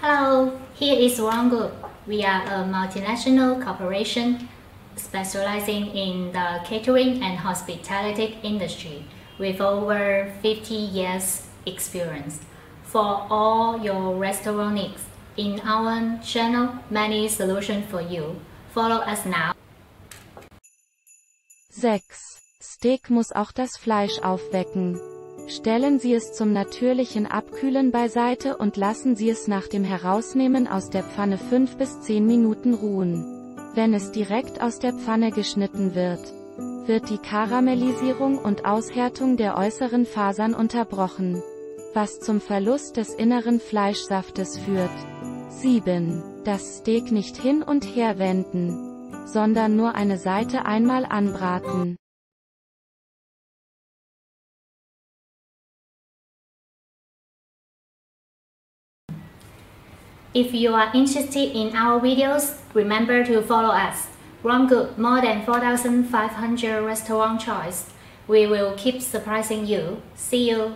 Hello, here is Good. We are a multinational corporation specializing in the catering and hospitality industry with over 50 years experience. For all your restaurant needs, in our channel, many solutions for you. Follow us now. 6. Steak muss auch das Fleisch aufwecken. Stellen Sie es zum natürlichen Abkühlen beiseite und lassen Sie es nach dem Herausnehmen aus der Pfanne 5 bis 10 Minuten ruhen. Wenn es direkt aus der Pfanne geschnitten wird, wird die Karamellisierung und Aushärtung der äußeren Fasern unterbrochen, was zum Verlust des inneren Fleischsaftes führt. 7. Das Steak nicht hin und her wenden, sondern nur eine Seite einmal anbraten. If you are interested in our videos, remember to follow us. Good, more than 4,500 restaurant choice. We will keep surprising you. See you.